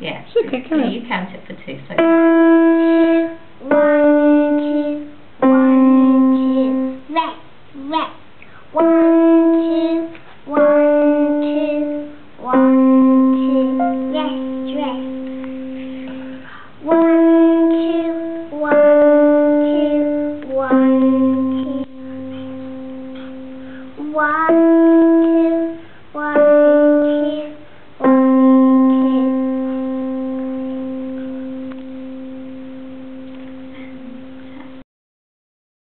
Yeah. It's okay, can yeah, you count it for two. So. One, two, one, two, rest, rest. One, two, one, two, one, two, rest, rest. One, two, one, two, one, two. One.